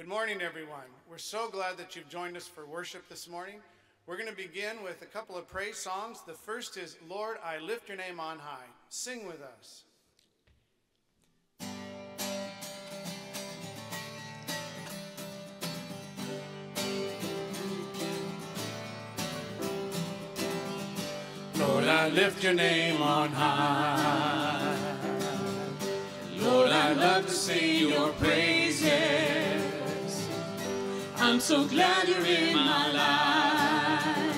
Good morning, everyone. We're so glad that you've joined us for worship this morning. We're going to begin with a couple of praise songs. The first is Lord, I Lift Your Name on High. Sing with us. Lord, I lift your name on high. Lord, I love to sing your praises. I'm so glad you're in my life.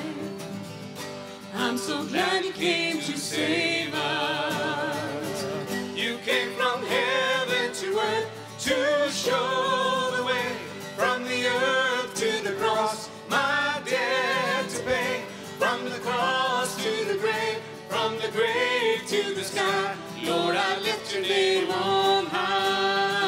I'm so glad you came to save us. You came from heaven to earth to show the way from the earth to the cross. My debt to pay from the cross to the grave, from the grave to the sky. Lord, I lift your name on high.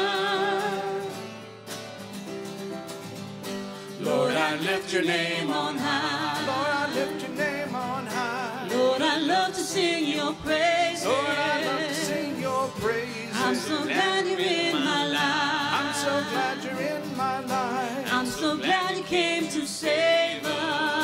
I lift your name on high. Lord, I lift your name on high. Lord, I love to sing your praises. Lord, I love to sing your praises. I'm so glad you're in my life. I'm so glad you're in my life. I'm so glad you came to save us.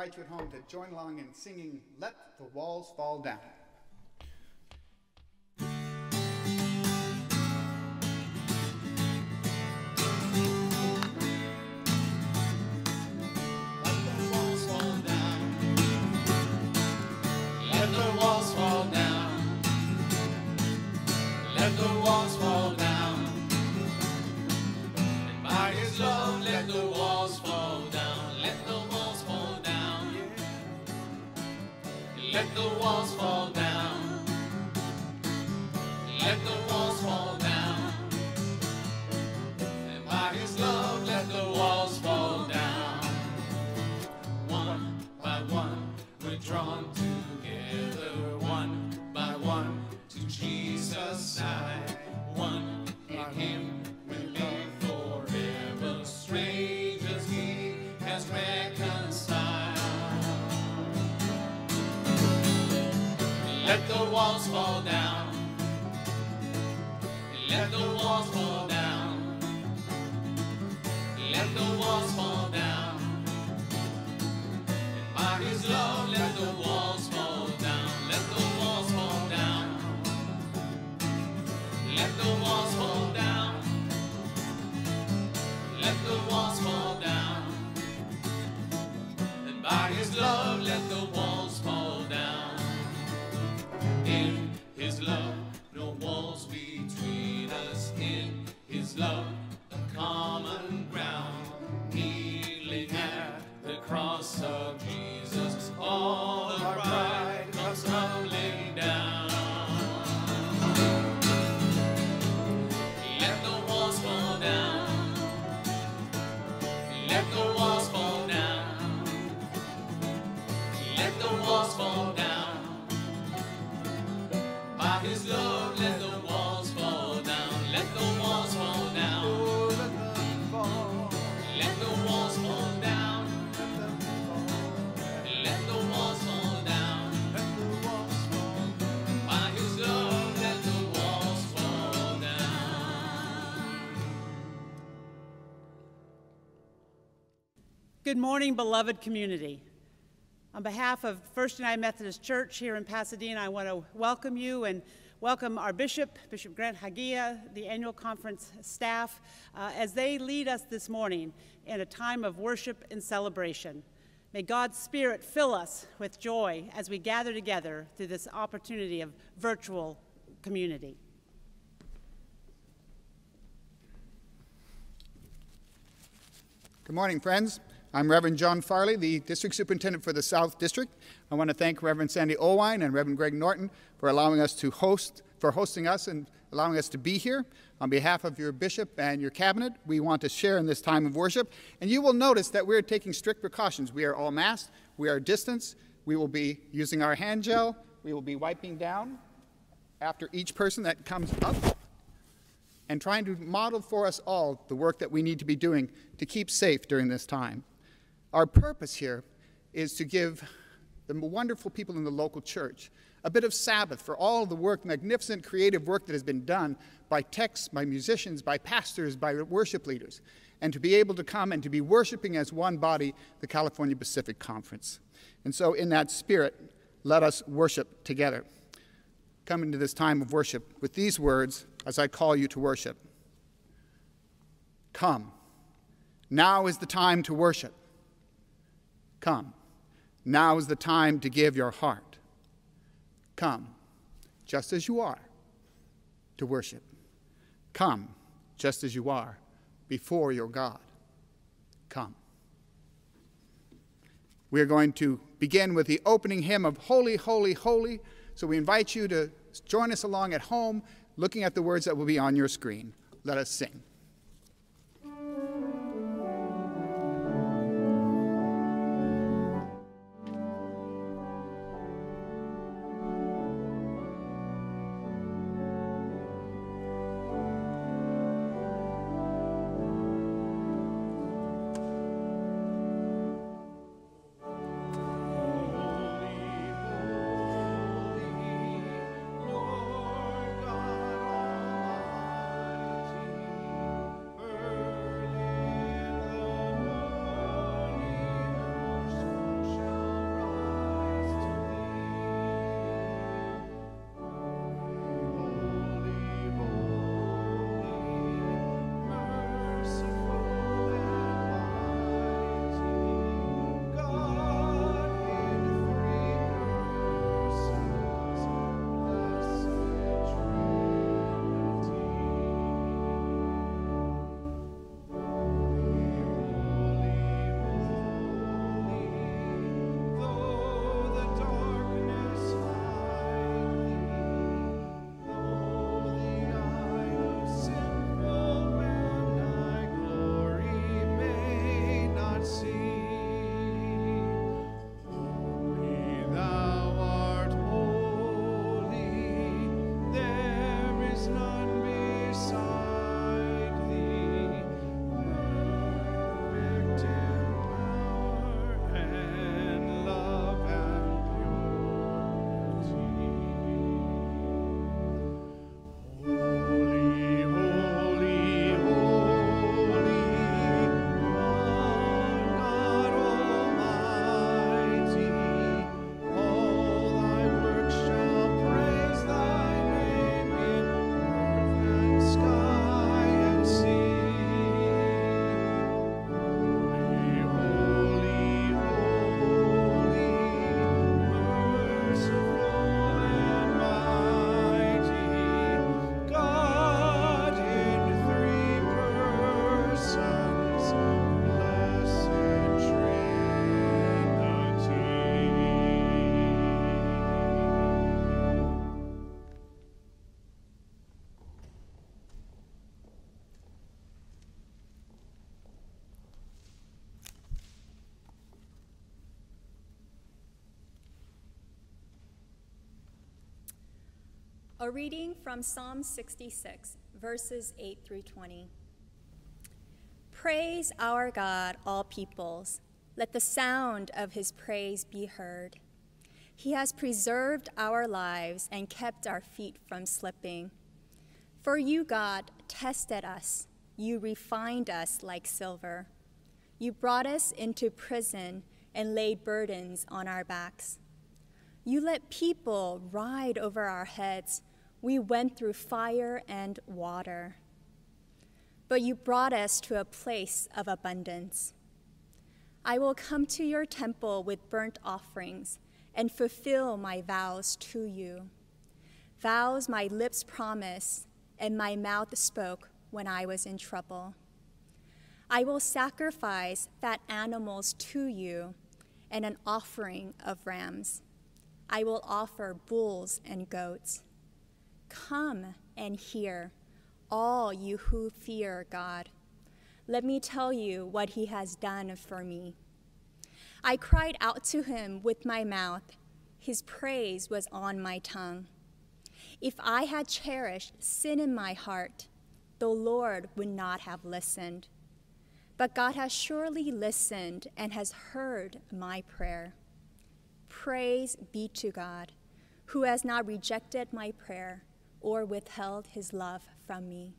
Invite you at home to join along in singing Let the Walls Fall Down. Walls fall down. Let the walls fall down. And by his love, let the walls fall down. Let the walls fall down. Let the walls fall down. Let the walls fall down. And by his love, let the walls fall down. One by one, we're drawn together. In him we'll live forever. Strangers he has reconciled. Let the walls fall down. Let the walls fall down. Let the walls fall down. By his love, let the walls walls fall down. Let the walls fall down. And by his love, let the walls fall down. In his love, no walls between us. In his love, a common ground. Healing at the cross of Jesus. Good morning, beloved community. On behalf of First United Methodist Church here in Pasadena, I want to welcome you and welcome our bishop, Bishop Grant Hagiya, the annual conference staff, uh, as they lead us this morning in a time of worship and celebration. May God's Spirit fill us with joy as we gather together through this opportunity of virtual community. Good morning, friends. I'm Reverend John Farley, the District Superintendent for the South District. I want to thank Reverend Sandy Olewine and Reverend Greg Norton for allowing us to host, for hosting us and allowing us to be here. On behalf of your bishop and your cabinet, we want to share in this time of worship. And you will notice that we're taking strict precautions. We are all masked, we are distanced, we will be using our hand gel, we will be wiping down after each person that comes up and trying to model for us all the work that we need to be doing to keep safe during this time. Our purpose here is to give the wonderful people in the local church a bit of Sabbath for all the work, magnificent creative work that has been done by texts, by musicians, by pastors, by worship leaders, and to be able to come and to be worshiping as one body, the California Pacific Conference. And so, in that spirit, let us worship together. Come into this time of worship with these words as I call you to worship. Come. Now is the time to worship. Come. Now is the time to give your heart. Come, just as you are, to worship. Come, just as you are, before your God. Come. We are going to begin with the opening hymn of Holy, Holy, Holy. So we invite you to join us along at home, looking at the words that will be on your screen. Let us sing. A reading from Psalm 66, verses 8 through 20. Praise our God, all peoples. Let the sound of his praise be heard. He has preserved our lives and kept our feet from slipping. For you, God, tested us. You refined us like silver. You brought us into prison and laid burdens on our backs. You let people ride over our heads we went through fire and water. But you brought us to a place of abundance. I will come to your temple with burnt offerings and fulfill my vows to you. Vows my lips promised and my mouth spoke when I was in trouble. I will sacrifice fat animals to you and an offering of rams. I will offer bulls and goats. Come and hear, all you who fear God. Let me tell you what he has done for me. I cried out to him with my mouth. His praise was on my tongue. If I had cherished sin in my heart, the Lord would not have listened. But God has surely listened and has heard my prayer. Praise be to God, who has not rejected my prayer or withheld his love from me.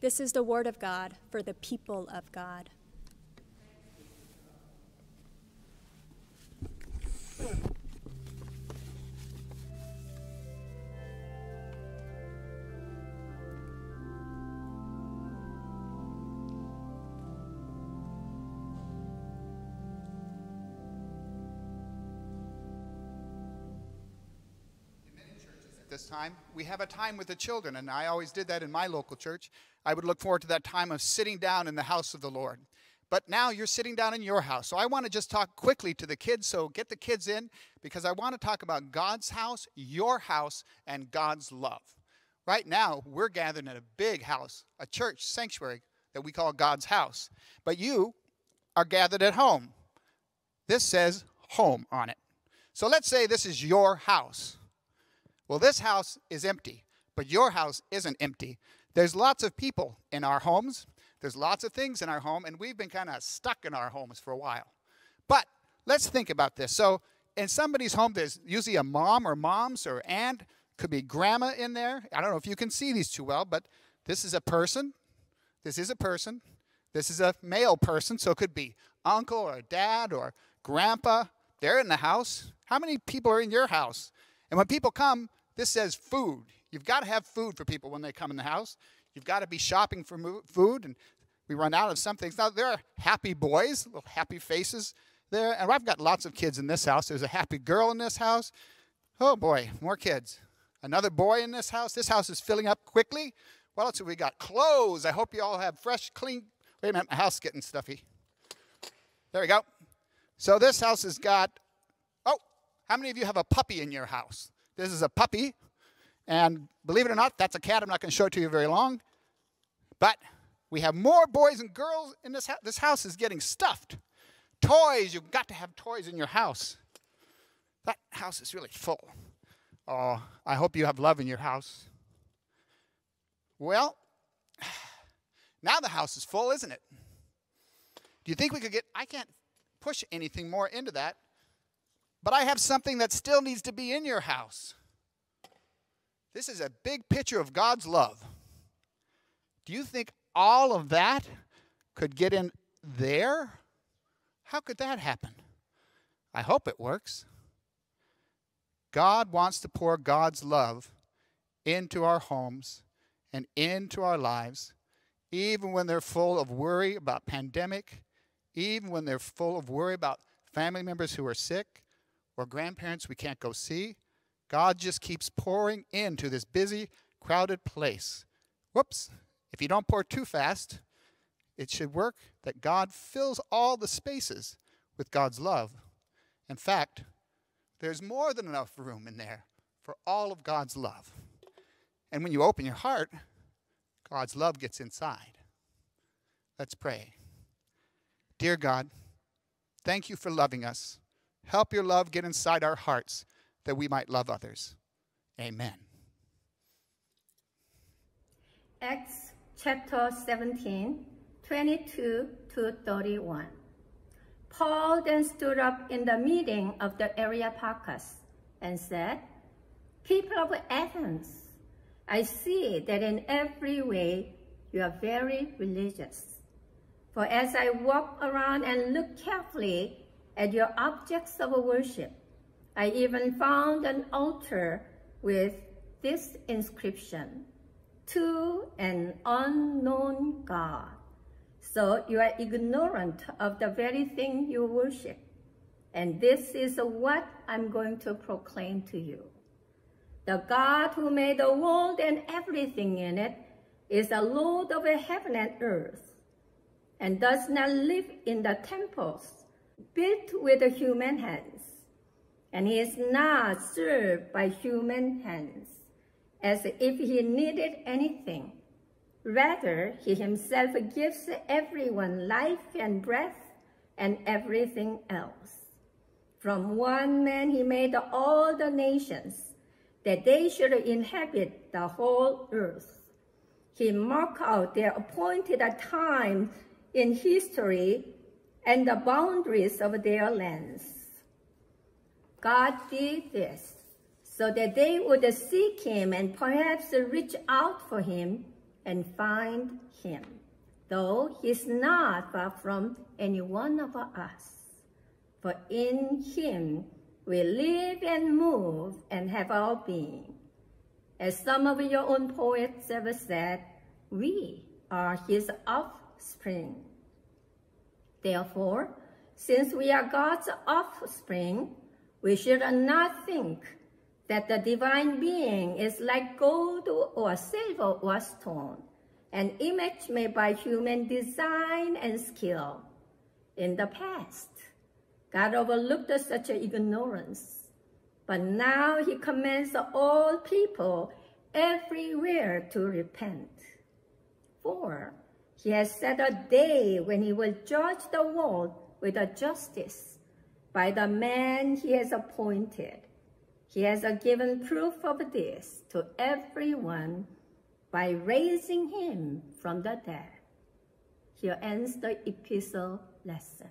This is the word of God for the people of God. Time. We have a time with the children, and I always did that in my local church. I would look forward to that time of sitting down in the house of the Lord. But now you're sitting down in your house. So I want to just talk quickly to the kids. So get the kids in because I want to talk about God's house, your house, and God's love. Right now, we're gathered in a big house, a church sanctuary that we call God's house. But you are gathered at home. This says home on it. So let's say this is your house. Well, this house is empty, but your house isn't empty. There's lots of people in our homes, there's lots of things in our home, and we've been kind of stuck in our homes for a while. But let's think about this. So, in somebody's home, there's usually a mom or moms or aunt, could be grandma in there. I don't know if you can see these too well, but this is a person. This is a person. This is a male person, so it could be uncle or dad or grandpa. They're in the house. How many people are in your house? And when people come, this says food. You've got to have food for people when they come in the house. You've got to be shopping for food, and we run out of some things. Now, there are happy boys, little happy faces there. And I've got lots of kids in this house. There's a happy girl in this house. Oh boy, more kids. Another boy in this house. This house is filling up quickly. What else have we got? Clothes. I hope you all have fresh, clean. Wait a minute, my house getting stuffy. There we go. So this house has got. Oh, how many of you have a puppy in your house? This is a puppy. And believe it or not, that's a cat. I'm not going to show it to you very long. But we have more boys and girls in this house. This house is getting stuffed. Toys, you've got to have toys in your house. That house is really full. Oh, I hope you have love in your house. Well, now the house is full, isn't it? Do you think we could get, I can't push anything more into that but I have something that still needs to be in your house. This is a big picture of God's love. Do you think all of that could get in there? How could that happen? I hope it works. God wants to pour God's love into our homes and into our lives, even when they're full of worry about pandemic, even when they're full of worry about family members who are sick, or grandparents we can't go see. God just keeps pouring into this busy, crowded place. Whoops, if you don't pour too fast, it should work that God fills all the spaces with God's love. In fact, there's more than enough room in there for all of God's love. And when you open your heart, God's love gets inside. Let's pray. Dear God, thank you for loving us. Help your love get inside our hearts that we might love others. Amen. Acts chapter 17, 22 to 31. Paul then stood up in the meeting of the Areopagus and said, People of Athens, I see that in every way you are very religious. For as I walk around and look carefully at your objects of worship. I even found an altar with this inscription, to an unknown God. So you are ignorant of the very thing you worship. And this is what I'm going to proclaim to you. The God who made the world and everything in it is the Lord of heaven and earth. and does not live in the temples built with human hands. And he is not served by human hands as if he needed anything. Rather, he himself gives everyone life and breath and everything else. From one man he made all the nations, that they should inhabit the whole earth. He marked out their appointed time in history and the boundaries of their lands. God did this so that they would seek him and perhaps reach out for him and find him, though he's not far from any one of us. For in him we live and move and have our being. As some of your own poets have said, we are his offspring. Therefore, since we are God's offspring, we should not think that the divine being is like gold or silver or stone, an image made by human design and skill. In the past, God overlooked such ignorance, but now he commands all people everywhere to repent. For he has set a day when he will judge the world with a justice by the man he has appointed he has given proof of this to everyone by raising him from the dead. Here ends the epistle lesson.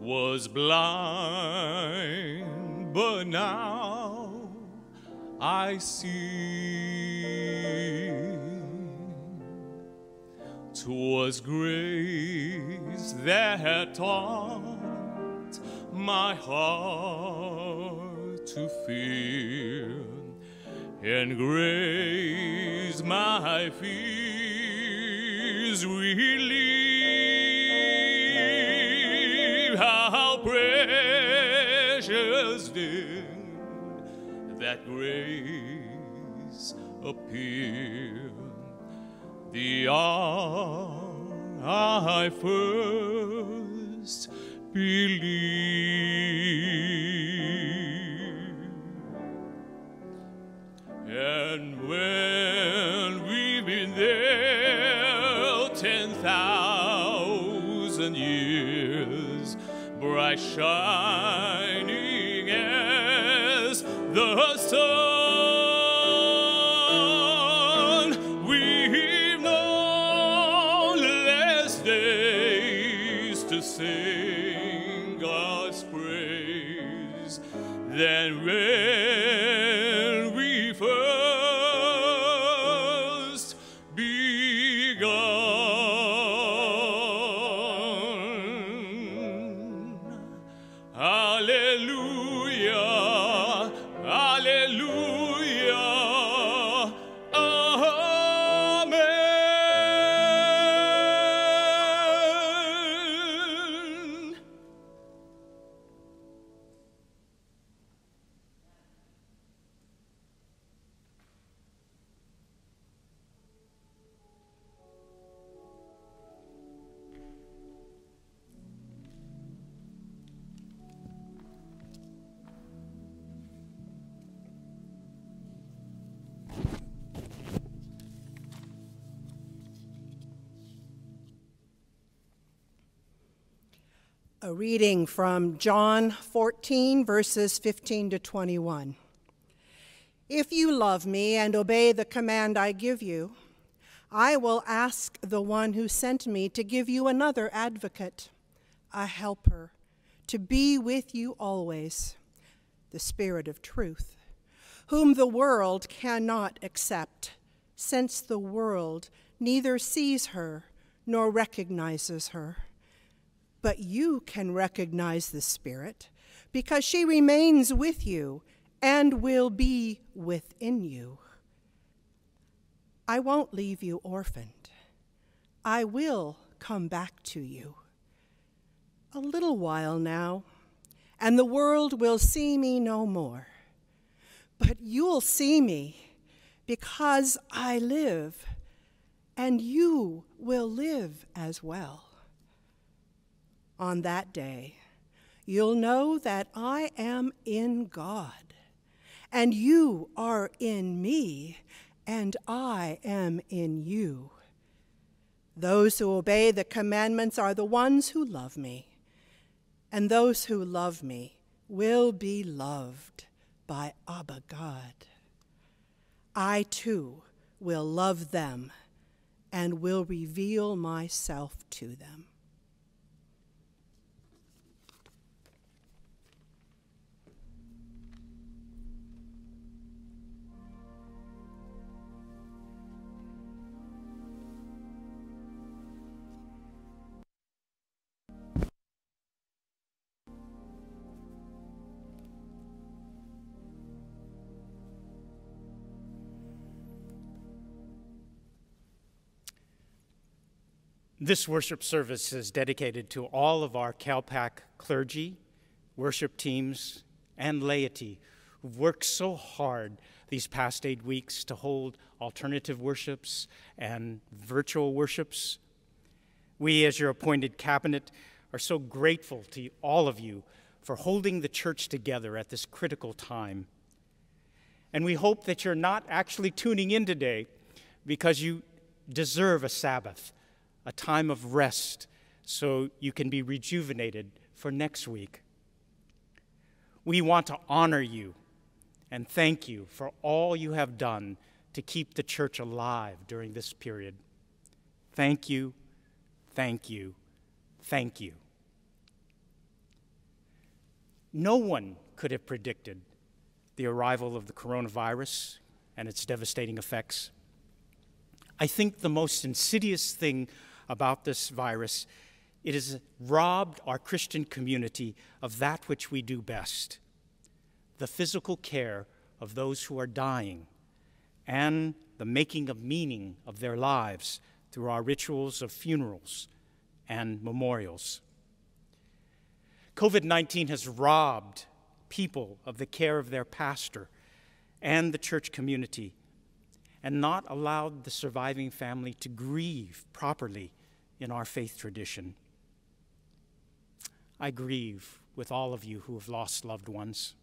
was blind, but now I see. Twas grace that had taught my heart to fear, and grace my fears relieved. How precious did that grace appear the hour I first believed. And when we've been there ten thousand bright shining as the sun, we've no less days to sing God's praise than when reading from John 14, verses 15 to 21. If you love me and obey the command I give you, I will ask the one who sent me to give you another advocate, a helper, to be with you always, the Spirit of truth, whom the world cannot accept, since the world neither sees her nor recognizes her. But you can recognize the Spirit because she remains with you and will be within you. I won't leave you orphaned. I will come back to you. A little while now, and the world will see me no more. But you'll see me because I live, and you will live as well. On that day, you'll know that I am in God and you are in me, and I am in you. Those who obey the commandments are the ones who love me, and those who love me will be loved by Abba God. I too will love them and will reveal myself to them. This worship service is dedicated to all of our CalPAC clergy, worship teams, and laity who've worked so hard these past eight weeks to hold alternative worships and virtual worships. We, as your appointed cabinet, are so grateful to all of you for holding the church together at this critical time. And we hope that you're not actually tuning in today because you deserve a Sabbath a time of rest so you can be rejuvenated for next week. We want to honor you and thank you for all you have done to keep the church alive during this period. Thank you, thank you, thank you. No one could have predicted the arrival of the coronavirus and its devastating effects. I think the most insidious thing about this virus, it has robbed our Christian community of that which we do best the physical care of those who are dying and the making of meaning of their lives through our rituals of funerals and memorials. COVID 19 has robbed people of the care of their pastor and the church community and not allowed the surviving family to grieve properly in our faith tradition. I grieve with all of you who have lost loved ones.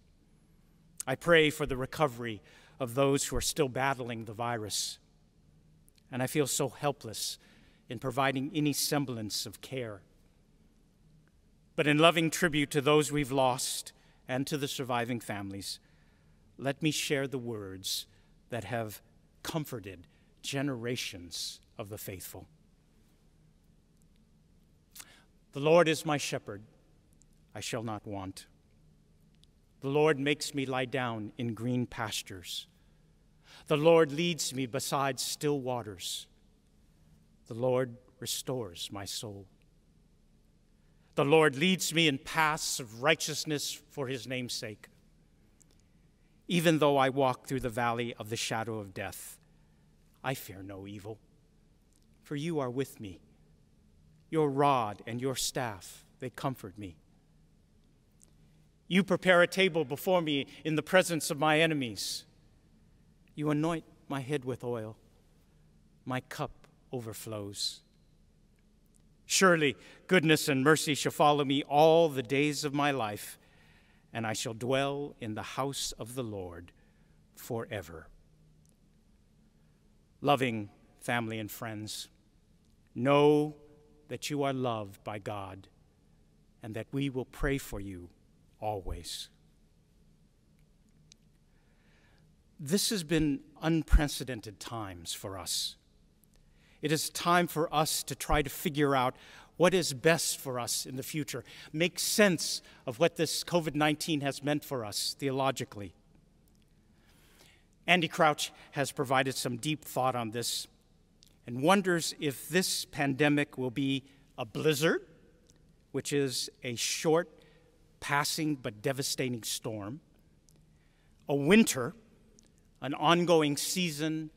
I pray for the recovery of those who are still battling the virus. And I feel so helpless in providing any semblance of care. But in loving tribute to those we've lost and to the surviving families, let me share the words that have comforted generations of the faithful. The Lord is my shepherd, I shall not want. The Lord makes me lie down in green pastures. The Lord leads me beside still waters. The Lord restores my soul. The Lord leads me in paths of righteousness for his name's sake. Even though I walk through the valley of the shadow of death, I fear no evil, for you are with me. Your rod and your staff, they comfort me. You prepare a table before me in the presence of my enemies. You anoint my head with oil. My cup overflows. Surely goodness and mercy shall follow me all the days of my life, and I shall dwell in the house of the Lord forever. Loving family and friends, know that you are loved by God and that we will pray for you always. This has been unprecedented times for us. It is time for us to try to figure out what is best for us in the future, make sense of what this COVID 19 has meant for us theologically. Andy Crouch has provided some deep thought on this and wonders if this pandemic will be a blizzard, which is a short, passing but devastating storm, a winter, an ongoing season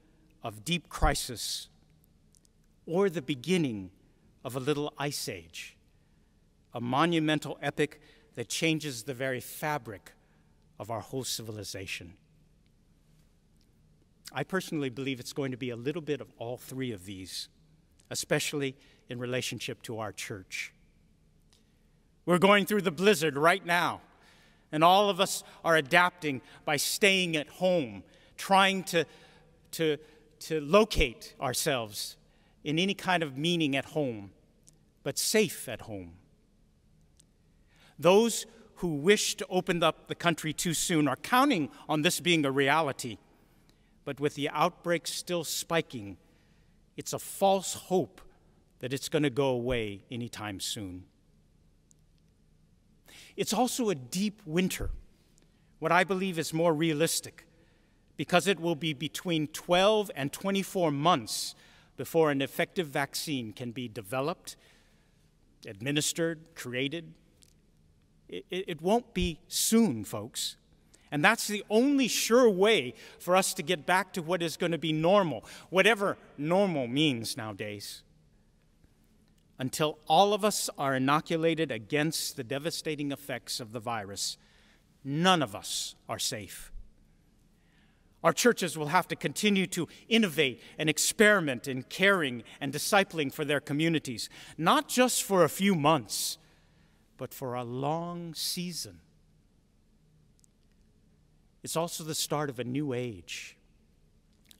of deep crisis, or the beginning of a little ice age, a monumental epic that changes the very fabric of our whole civilization. I personally believe it's going to be a little bit of all three of these, especially in relationship to our church. We're going through the blizzard right now, and all of us are adapting by staying at home, trying to, to, to locate ourselves in any kind of meaning at home, but safe at home. Those who wish to open up the country too soon are counting on this being a reality. But with the outbreak still spiking, it's a false hope that it's going to go away anytime soon. It's also a deep winter, what I believe is more realistic, because it will be between 12 and 24 months before an effective vaccine can be developed, administered, created. It, it, won't be soon, folks. And that's the only sure way for us to get back to what is going to be normal, whatever normal means nowadays. Until all of us are inoculated against the devastating effects of the virus, none of us are safe. Our churches will have to continue to innovate and experiment in caring and discipling for their communities, not just for a few months, but for a long season. It's also the start of a new age,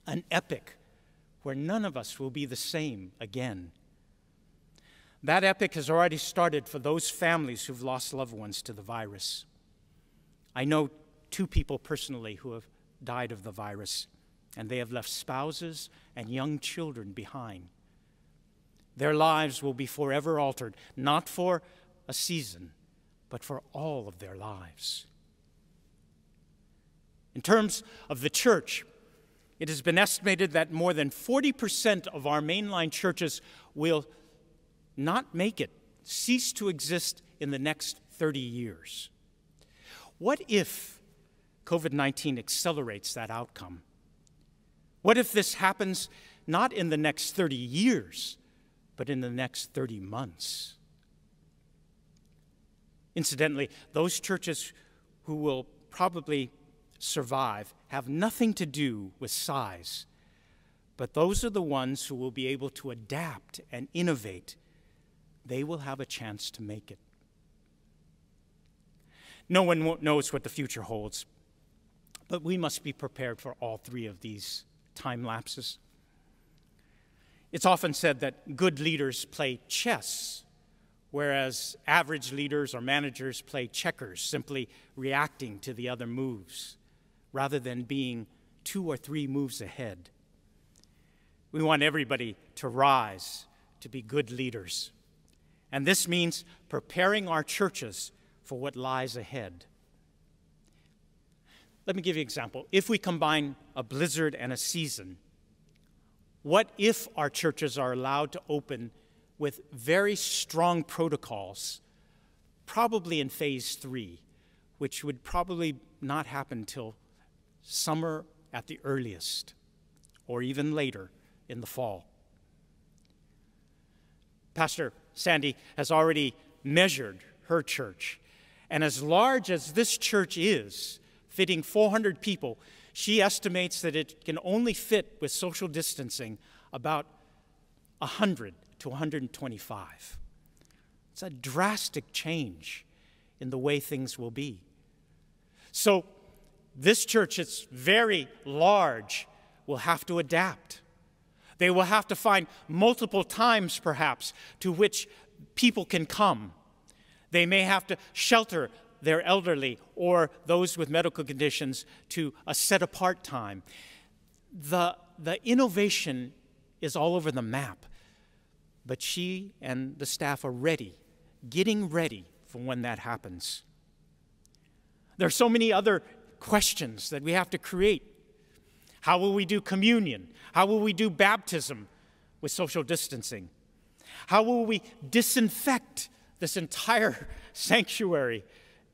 an epic where none of us will be the same again. That epic has already started for those families who've lost loved ones to the virus. I know two people personally who have died of the virus, and they have left spouses and young children behind. Their lives will be forever altered, not for a season, but for all of their lives. In terms of the church, it has been estimated that more than 40% of our mainline churches will not make it, cease to exist in the next 30 years. What if COVID 19 accelerates that outcome? What if this happens not in the next 30 years, but in the next 30 months? Incidentally, those churches who will probably survive have nothing to do with size, but those are the ones who will be able to adapt and innovate. They will have a chance to make it. No one knows what the future holds, but we must be prepared for all three of these time lapses. It's often said that good leaders play chess, whereas average leaders or managers play checkers, simply reacting to the other moves rather than being two or three moves ahead. We want everybody to rise to be good leaders. And this means preparing our churches for what lies ahead. Let me give you an example. If we combine a blizzard and a season, what if our churches are allowed to open with very strong protocols, probably in phase three, which would probably not happen until summer at the earliest, or even later in the fall? Pastor Sandy has already measured her church, and as large as this church is, fitting 400 people, she estimates that it can only fit with social distancing about 100 to 125. It's a drastic change in the way things will be. So, this church, it's very large, will have to adapt. They will have to find multiple times, perhaps, to which people can come. They may have to shelter their elderly or those with medical conditions to a set apart time. The, the innovation is all over the map, but she and the staff are ready, getting ready for when that happens. There are so many other questions that we have to create. How will we do communion? How will we do baptism with social distancing? How will we disinfect this entire sanctuary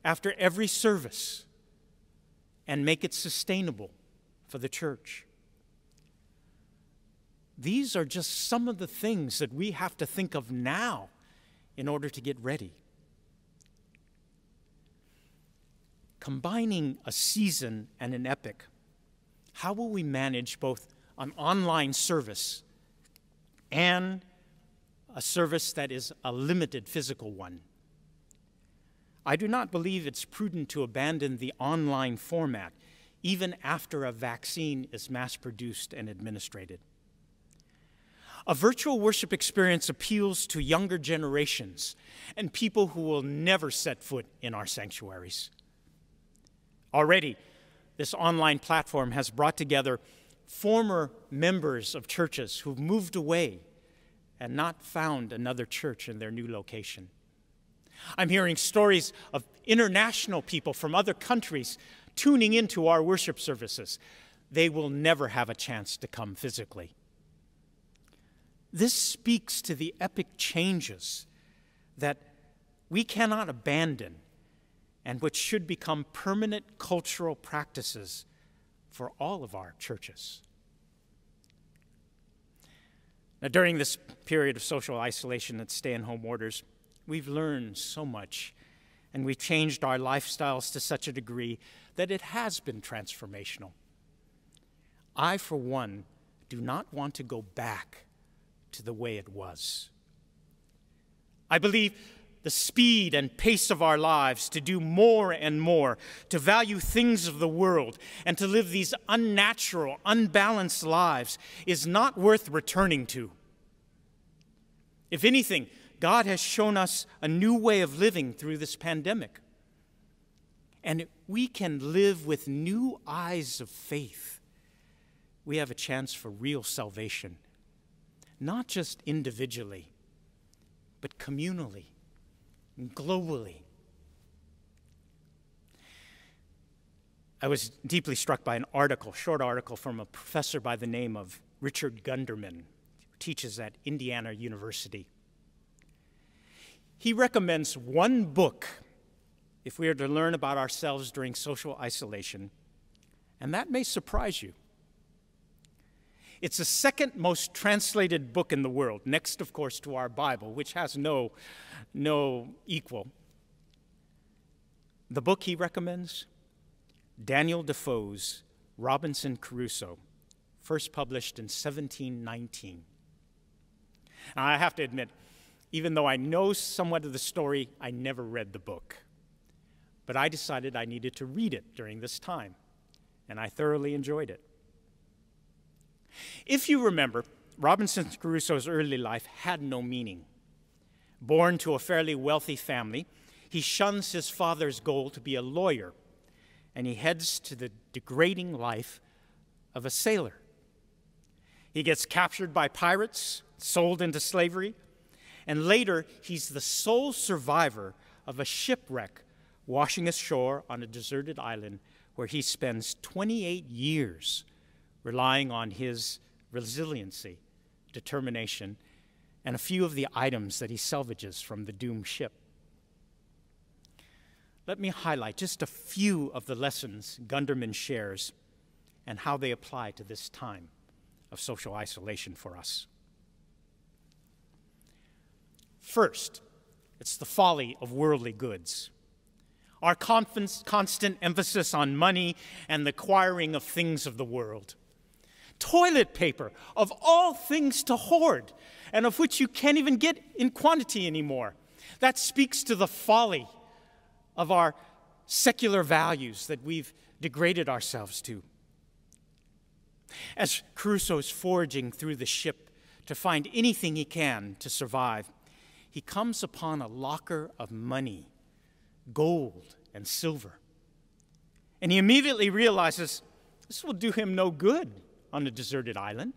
after every service and make it sustainable for the church? These are just some of the things that we have to think of now in order to get ready. Combining a season and an epic, how will we manage both an online service and a service that is a limited physical one? I do not believe it's prudent to abandon the online format even after a vaccine is mass produced and administered. A virtual worship experience appeals to younger generations and people who will never set foot in our sanctuaries. Already, this online platform has brought together former members of churches who've moved away and not found another church in their new location. I'm hearing stories of international people from other countries tuning into our worship services. They will never have a chance to come physically. This speaks to the epic changes that we cannot abandon and which should become permanent cultural practices for all of our churches. Now, during this period of social isolation and stay at home orders, we've learned so much and we've changed our lifestyles to such a degree that it has been transformational. I, for one, do not want to go back to the way it was. I believe the speed and pace of our lives to do more and more, to value things of the world, and to live these unnatural, unbalanced lives is not worth returning to. If anything, God has shown us a new way of living through this pandemic. And we can live with new eyes of faith. We have a chance for real salvation not just individually, but communally, globally. I was deeply struck by an article, short article from a professor by the name of Richard Gunderman, who teaches at Indiana University. He recommends one book if we are to learn about ourselves during social isolation, and that may surprise you. It's the second most translated book in the world, next, of course, to our Bible, which has no, no equal. The book he recommends Daniel Defoe's Robinson Crusoe, first published in 1719. Now, I have to admit, even though I know somewhat of the story, I never read the book. But I decided I needed to read it during this time, and I thoroughly enjoyed it. If you remember, Robinson Crusoe's early life had no meaning. Born to a fairly wealthy family, he shuns his father's goal to be a lawyer, and he heads to the degrading life of a sailor. He gets captured by pirates, sold into slavery, and later he's the sole survivor of a shipwreck washing ashore on a deserted island where he spends 28 years relying on his resiliency, determination, and a few of the items that he salvages from the doomed ship. Let me highlight just a few of the lessons Gunderman shares and how they apply to this time of social isolation for us. First, it's the folly of worldly goods. Our constant emphasis on money and the acquiring of things of the world toilet paper, of all things to hoard, and of which you can't even get in quantity anymore. That speaks to the folly of our secular values that we've degraded ourselves to. As Crusoe's foraging through the ship to find anything he can to survive, he comes upon a locker of money, gold, and silver. And he immediately realizes this will do him no good on a deserted island.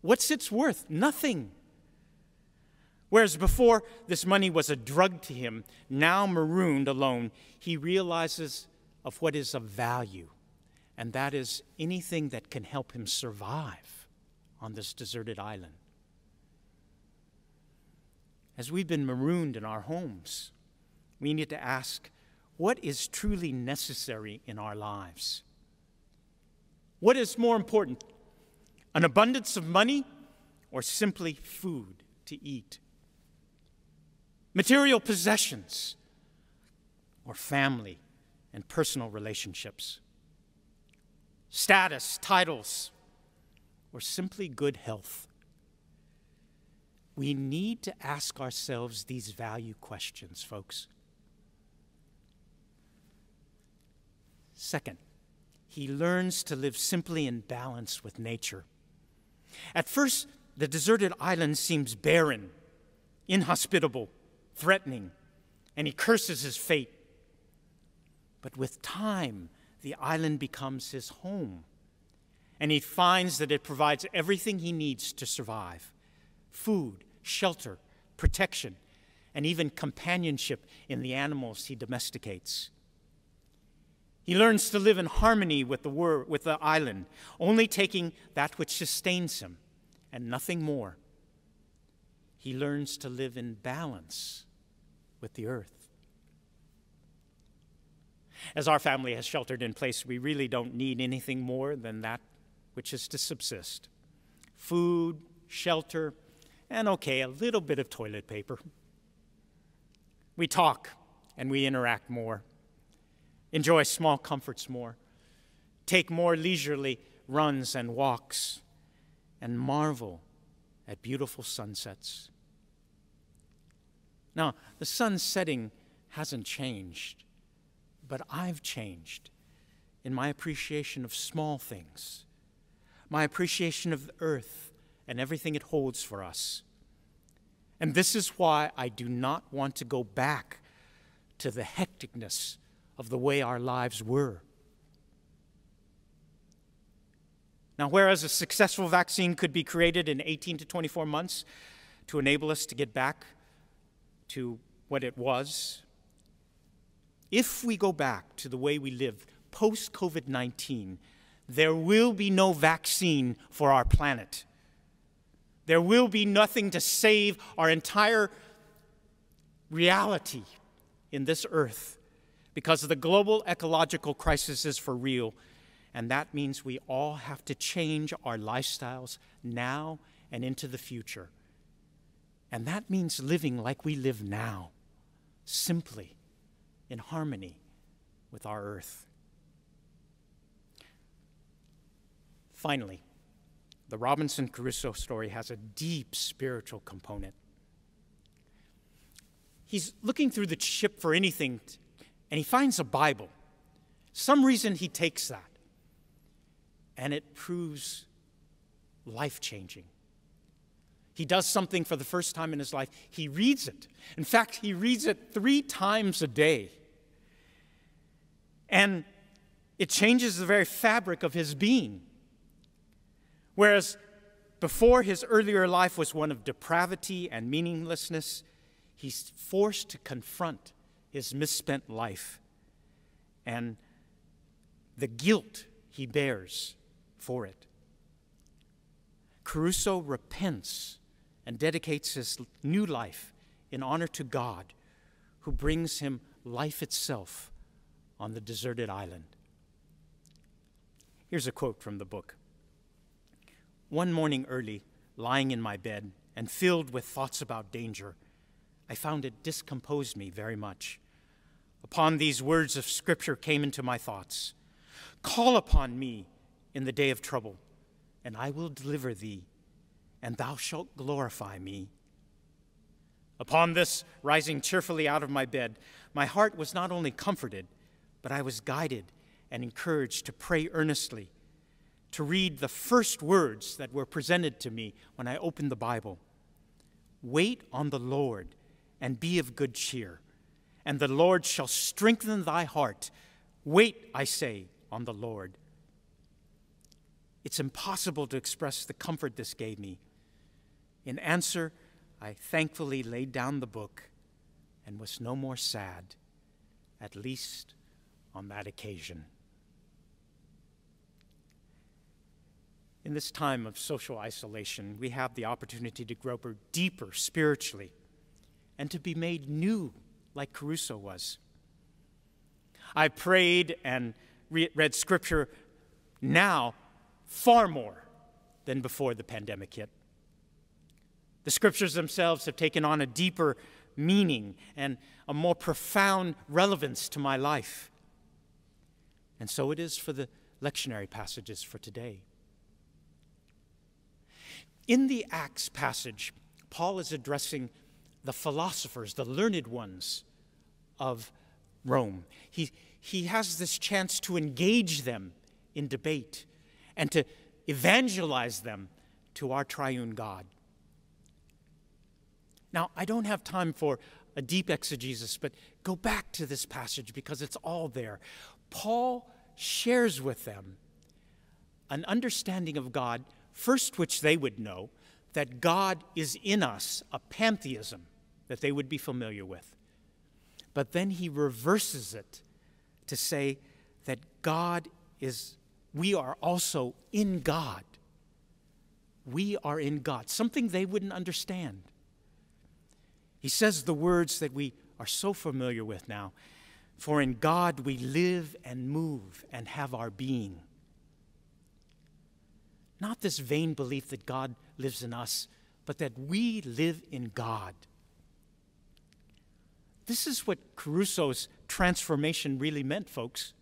What's its worth? Nothing. Whereas before this money was a drug to him, now marooned alone, he realizes of what is of value, and that is anything that can help him survive on this deserted island. As we've been marooned in our homes, we need to ask what is truly necessary in our lives? What is more important, an abundance of money or simply food to eat? Material possessions or family and personal relationships? Status, titles, or simply good health? We need to ask ourselves these value questions, folks. Second, he learns to live simply in balance with nature. At first, the deserted island seems barren, inhospitable, threatening, and he curses his fate. But with time, the island becomes his home, and he finds that it provides everything he needs to survive food, shelter, protection, and even companionship in the animals he domesticates. He learns to live in harmony with the, wor- with the island, only taking that which sustains him and nothing more. He learns to live in balance with the earth. As our family has sheltered in place, we really don't need anything more than that which is to subsist food, shelter, and okay, a little bit of toilet paper. We talk and we interact more enjoy small comforts more, take more leisurely runs and walks, and marvel at beautiful sunsets. Now, the sun setting hasn't changed, but I've changed in my appreciation of small things, my appreciation of the earth and everything it holds for us. And this is why I do not want to go back to the hecticness of the way our lives were. Now, whereas a successful vaccine could be created in 18 to 24 months to enable us to get back to what it was, if we go back to the way we lived post COVID 19, there will be no vaccine for our planet. There will be nothing to save our entire reality in this earth because the global ecological crisis is for real. And that means we all have to change our lifestyles now and into the future. And that means living like we live now, simply in harmony with our earth. Finally, the Robinson Crusoe story has a deep spiritual component. He's looking through the ship for anything and he finds a Bible. Some reason he takes that, and it proves life changing. He does something for the first time in his life. He reads it. In fact, he reads it three times a day. And it changes the very fabric of his being. Whereas before his earlier life was one of depravity and meaninglessness, he's forced to confront his misspent life and the guilt he bears for it. Crusoe repents and dedicates his new life in honor to God, who brings him life itself on the deserted island. Here's a quote from the book One morning early, lying in my bed and filled with thoughts about danger, I found it discomposed me very much. Upon these words of Scripture came into my thoughts. Call upon me in the day of trouble, and I will deliver thee, and thou shalt glorify me. Upon this, rising cheerfully out of my bed, my heart was not only comforted, but I was guided and encouraged to pray earnestly, to read the first words that were presented to me when I opened the Bible. Wait on the Lord and be of good cheer and the Lord shall strengthen thy heart. Wait, I say, on the Lord. It's impossible to express the comfort this gave me. In answer, I thankfully laid down the book and was no more sad, at least on that occasion. In this time of social isolation, we have the opportunity to grow deeper spiritually and to be made new like Crusoe was. I prayed and re- read scripture now far more than before the pandemic hit. The scriptures themselves have taken on a deeper meaning and a more profound relevance to my life. And so it is for the lectionary passages for today. In the Acts passage, Paul is addressing the philosophers, the learned ones of Rome. He, he has this chance to engage them in debate and to evangelize them to our triune God. Now, I don't have time for a deep exegesis, but go back to this passage because it's all there. Paul shares with them an understanding of God, first, which they would know, that God is in us, a pantheism that they would be familiar with. But then he reverses it to say that God is, we are also in God. We are in God, something they wouldn't understand. He says the words that we are so familiar with now For in God we live and move and have our being. Not this vain belief that God lives in us, but that we live in God. This is what Crusoe's transformation really meant, folks.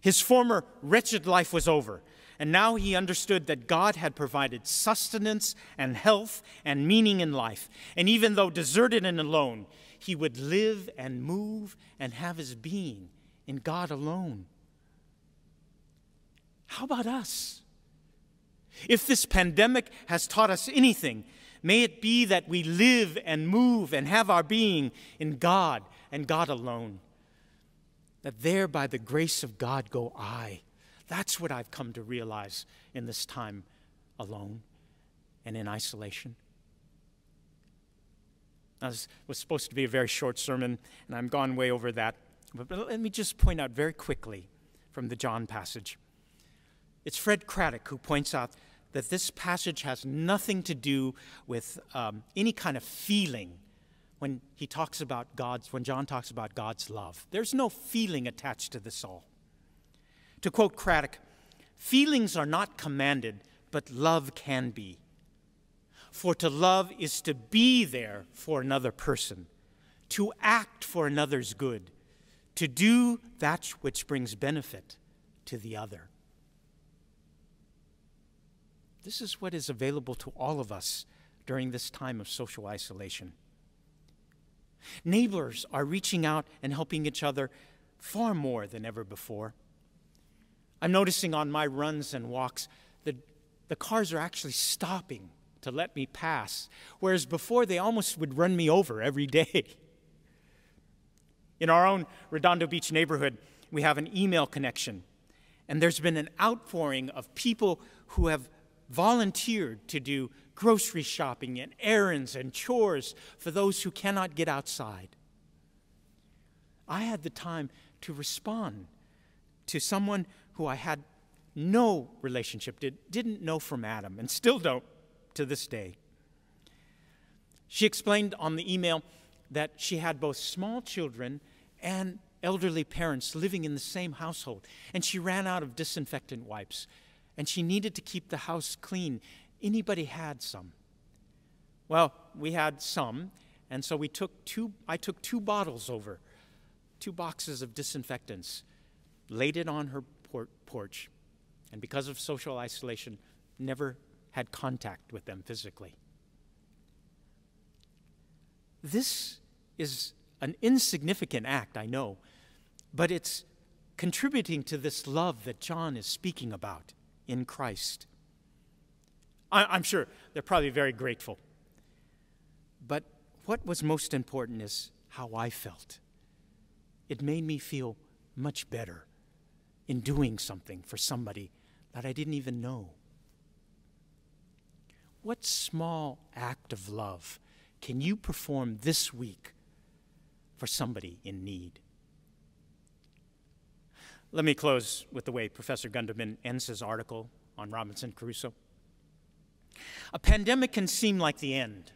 His former wretched life was over, and now he understood that God had provided sustenance and health and meaning in life. And even though deserted and alone, he would live and move and have his being in God alone. How about us? If this pandemic has taught us anything, may it be that we live and move and have our being in God and God alone. That there, by the grace of God, go I. That's what I've come to realize in this time alone and in isolation. Now, this was supposed to be a very short sermon, and I'm gone way over that. But let me just point out very quickly from the John passage. It's Fred Craddock who points out that this passage has nothing to do with um, any kind of feeling when he talks about God's, when John talks about God's love. There's no feeling attached to this all. To quote Craddock, feelings are not commanded, but love can be. For to love is to be there for another person, to act for another's good, to do that which brings benefit to the other. This is what is available to all of us during this time of social isolation. Neighbors are reaching out and helping each other far more than ever before. I'm noticing on my runs and walks that the cars are actually stopping to let me pass, whereas before they almost would run me over every day. In our own Redondo Beach neighborhood, we have an email connection, and there's been an outpouring of people who have volunteered to do grocery shopping and errands and chores for those who cannot get outside. I had the time to respond to someone who I had no relationship, did, didn't know from Adam, and still don't to this day. She explained on the email that she had both small children and elderly parents living in the same household, and she ran out of disinfectant wipes, and she needed to keep the house clean. Anybody had some? Well, we had some, and so we took two, I took two bottles over, two boxes of disinfectants, laid it on her por- porch, and because of social isolation, never had contact with them physically. This is an insignificant act, I know, but it's contributing to this love that John is speaking about in Christ. I, am sure they're probably very grateful. But what was most important is how I felt it made me feel much better in doing something for somebody that I didn't even know. What small act of love can you perform this week for somebody in need? Let me close with the way Professor Gunderman ends his article on Robinson Crusoe. A pandemic can seem like the end,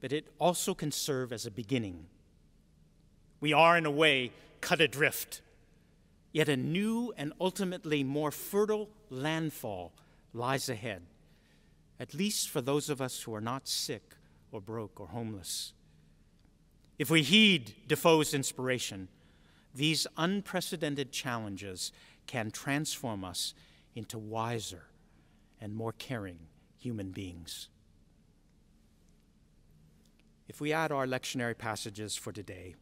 but it also can serve as a beginning. We are, in a way, cut adrift, yet a new and ultimately more fertile landfall lies ahead, at least for those of us who are not sick or broke or homeless. If we heed Defoe's inspiration, these unprecedented challenges can transform us into wiser and more caring human beings. If we add our lectionary passages for today,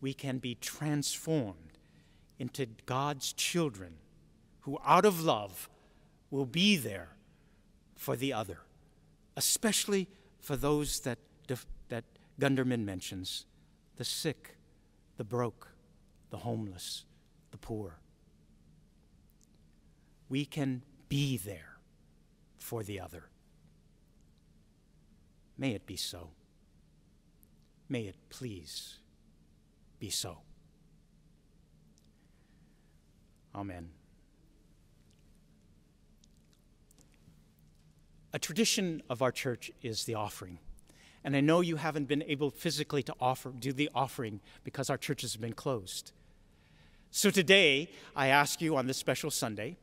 we can be transformed into God's children who, out of love, will be there for the other, especially for those that, that Gunderman mentions the sick, the broke, the homeless, the poor. We can be there for the other. May it be so. May it please be so. Amen. A tradition of our church is the offering. And I know you haven't been able physically to offer, do the offering because our churches have been closed. So today, I ask you on this special Sunday,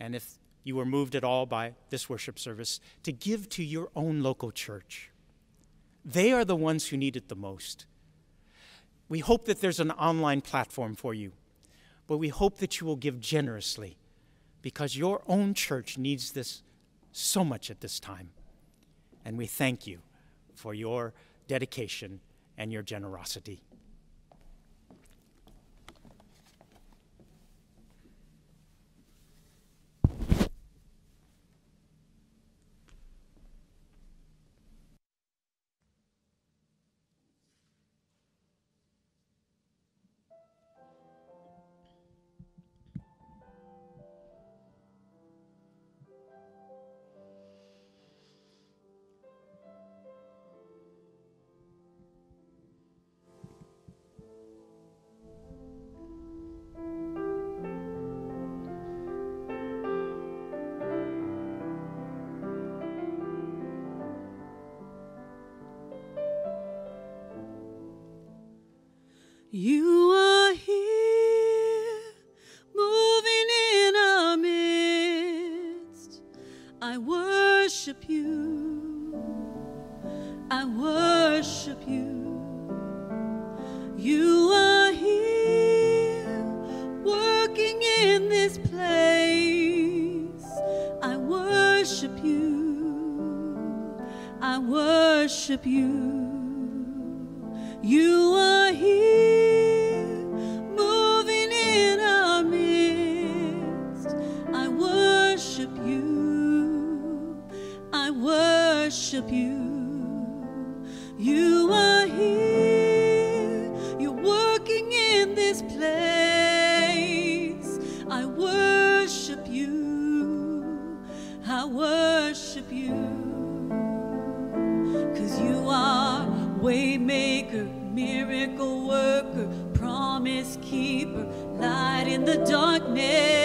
and if you were moved at all by this worship service, to give to your own local church. They are the ones who need it the most. We hope that there's an online platform for you, but we hope that you will give generously because your own church needs this so much at this time. And we thank you for your dedication and your generosity. In the darkness,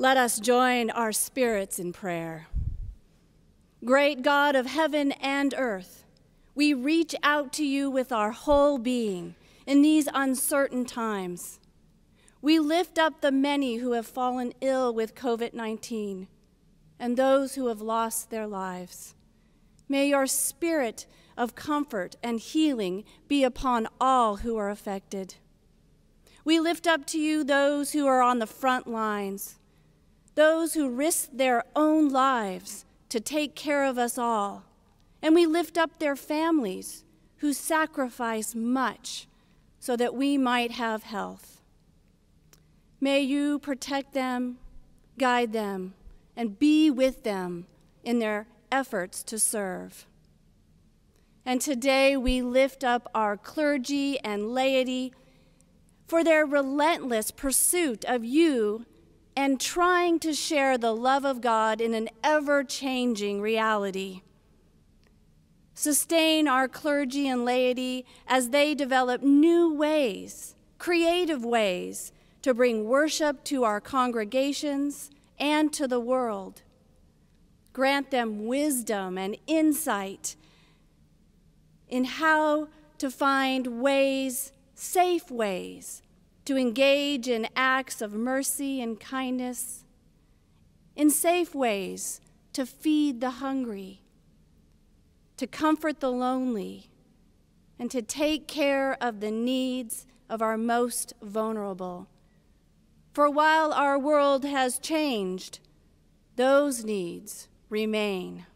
Let us join our spirits in prayer. Great God of heaven and earth, we reach out to you with our whole being in these uncertain times. We lift up the many who have fallen ill with COVID 19 and those who have lost their lives. May your spirit of comfort and healing be upon all who are affected. We lift up to you those who are on the front lines, those who risk their own lives to take care of us all. And we lift up their families who sacrifice much so that we might have health. May you protect them, guide them, and be with them in their efforts to serve. And today we lift up our clergy and laity for their relentless pursuit of you and trying to share the love of God in an ever changing reality. Sustain our clergy and laity as they develop new ways, creative ways, to bring worship to our congregations and to the world. Grant them wisdom and insight in how to find ways, safe ways, to engage in acts of mercy and kindness, in safe ways to feed the hungry, to comfort the lonely, and to take care of the needs of our most vulnerable. For while our world has changed, those needs remain.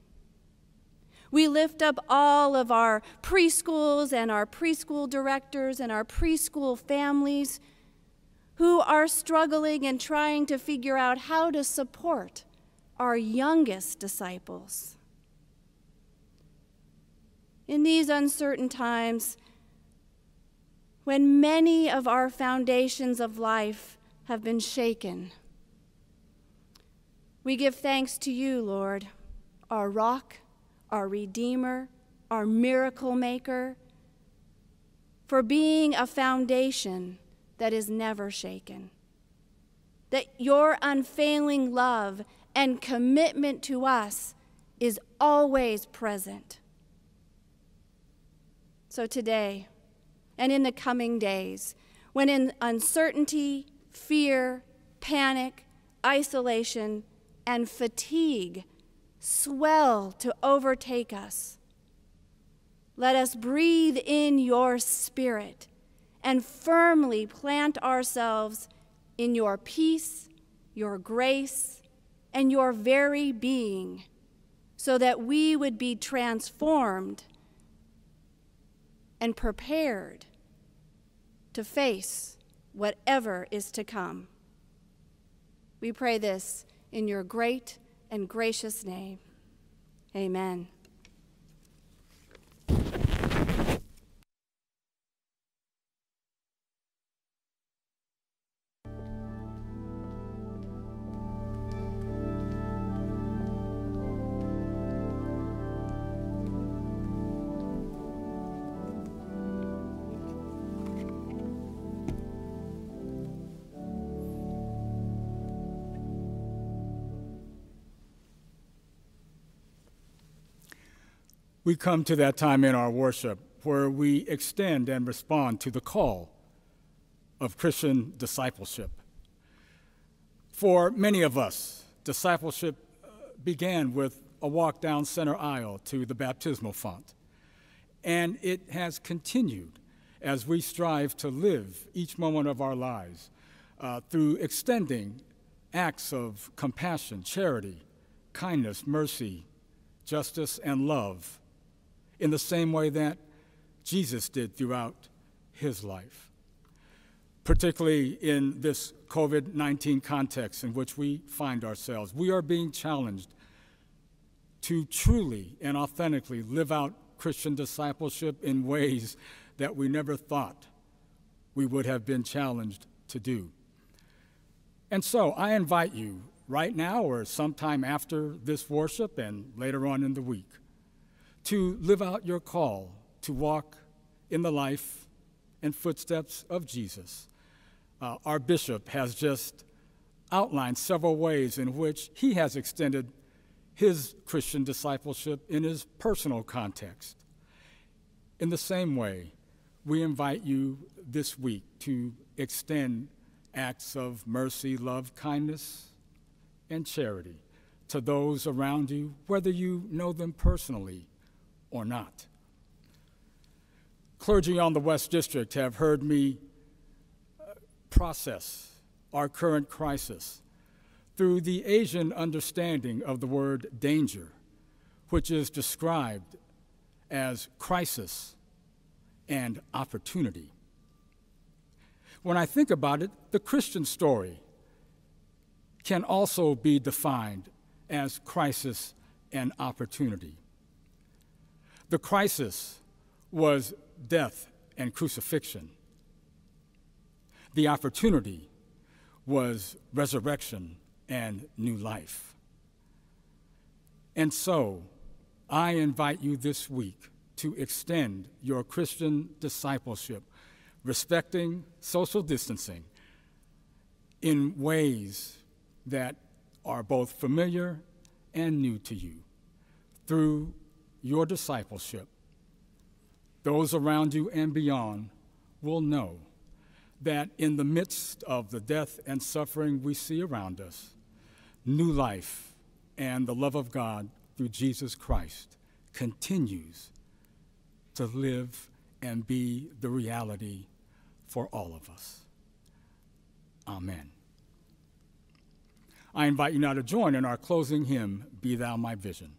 We lift up all of our preschools and our preschool directors and our preschool families who are struggling and trying to figure out how to support our youngest disciples. In these uncertain times, when many of our foundations of life have been shaken, We give thanks to you, Lord, our rock, our redeemer, our miracle maker, for being a foundation that is never shaken. That your unfailing love and commitment to us is always present. So today, and in the coming days, when in uncertainty, fear, panic, isolation, and fatigue swell to overtake us, let us breathe in your spirit and firmly plant ourselves in your peace, your grace, and your very being, so that we would be transformed and prepared to face whatever is to come. We pray this in your great and gracious name. Amen. We come to that time in our worship where we extend and respond to the call of Christian discipleship. For many of us, discipleship uh, began with a walk down center aisle to the baptismal font. And it has continued as we strive to live each moment of our lives uh, through extending acts of compassion, charity, kindness, mercy, justice, and love in the same way that Jesus did throughout his life. Particularly in this COVID 19 context in which we find ourselves, we are being challenged to truly and authentically live out Christian discipleship in ways that we never thought we would have been challenged to do. And so I invite you right now or sometime after this worship and later on in the week to live out your call to walk in the life and footsteps of Jesus. Uh, our bishop has just outlined several ways in which he has extended his Christian discipleship in his personal context. In the same way, we invite you this week to extend acts of mercy, love, kindness, and charity to those around you, whether you know them personally or not. Clergy on the West District have heard me uh, process our current crisis through the Asian understanding of the word danger, which is described as crisis and opportunity. When I think about it, the Christian story can also be defined as crisis and opportunity. The crisis was death and crucifixion. The opportunity was resurrection and new life. And so, I invite you this week to extend your Christian discipleship, respecting social distancing, in ways that are both familiar and new to you through your discipleship, those around you and beyond will know that in the midst of the death and suffering we see around us, new life and the love of God through Jesus Christ continues to live and be the reality for all of us. Amen. I invite you now to join in our closing hymn, Be Thou My Vision.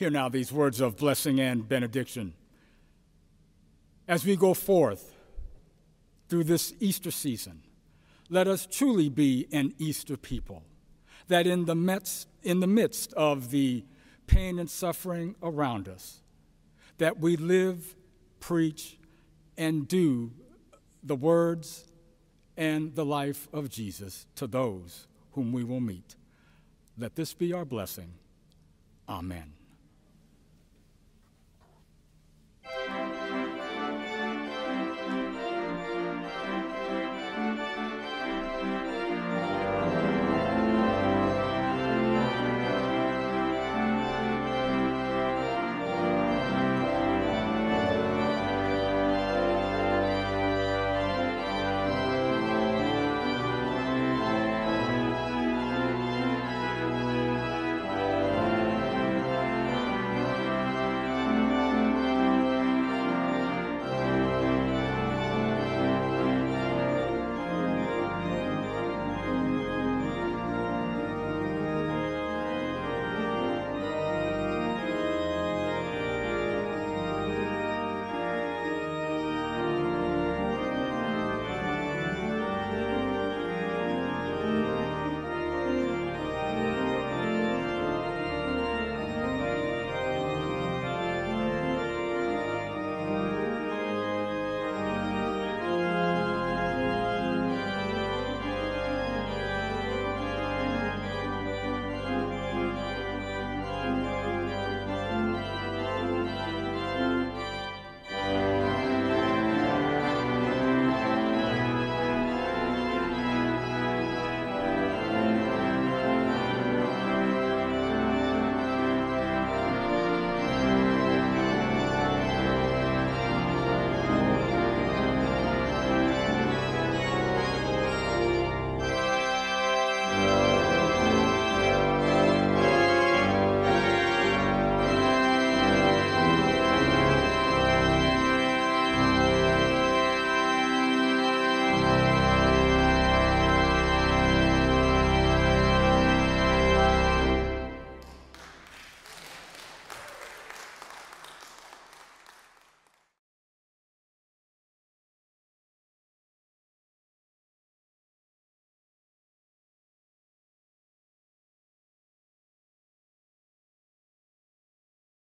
Hear now these words of blessing and benediction. As we go forth through this Easter season, let us truly be an Easter people, that in the midst, in the midst of the pain and suffering around us, that we live, preach, and do the words and the life of Jesus to those whom we will meet. Let this be our blessing. Amen. Bye.